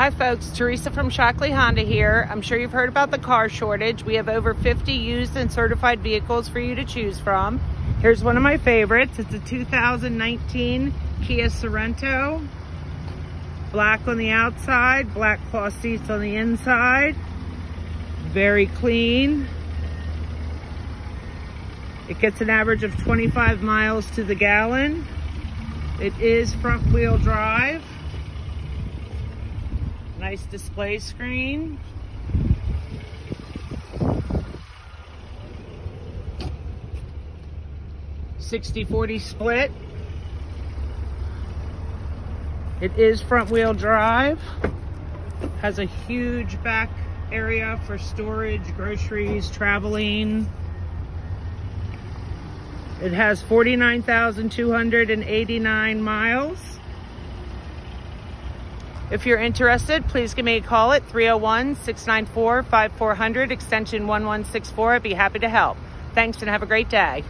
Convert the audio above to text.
Hi folks, Teresa from Shockley Honda here. I'm sure you've heard about the car shortage. We have over 50 used and certified vehicles for you to choose from. Here's one of my favorites. It's a 2019 Kia Sorento. Black on the outside, black cloth seats on the inside. Very clean. It gets an average of 25 miles to the gallon. It is front wheel drive. Nice display screen. Sixty forty split. It is front wheel drive. Has a huge back area for storage, groceries, traveling. It has 49,289 miles. If you're interested, please give me a call at 301-694-5400, extension 1164. I'd be happy to help. Thanks and have a great day.